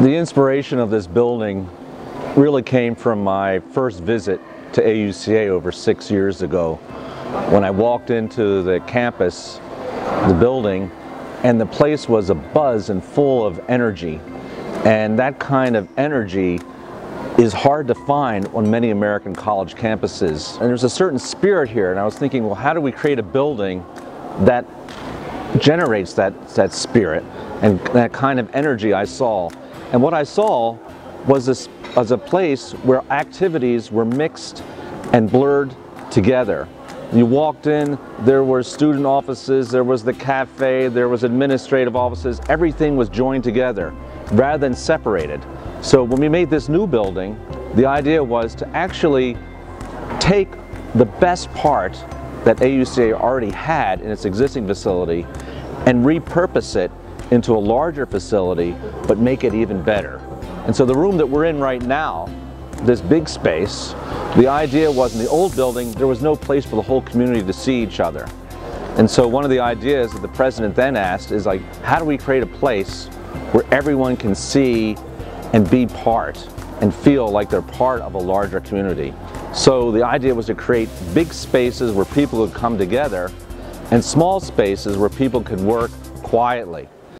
The inspiration of this building really came from my first visit to AUCA over six years ago when I walked into the campus, the building, and the place was a buzz and full of energy. And that kind of energy is hard to find on many American college campuses. And there's a certain spirit here, and I was thinking, well, how do we create a building that generates that, that spirit and that kind of energy I saw. And what I saw was this as a place where activities were mixed and blurred together. You walked in, there were student offices, there was the cafe, there was administrative offices, everything was joined together rather than separated. So when we made this new building, the idea was to actually take the best part that AUCA already had in its existing facility and repurpose it into a larger facility, but make it even better. And so the room that we're in right now, this big space, the idea was in the old building, there was no place for the whole community to see each other. And so one of the ideas that the president then asked is like, how do we create a place where everyone can see and be part and feel like they're part of a larger community? So the idea was to create big spaces where people could come together and small spaces where people could work quietly.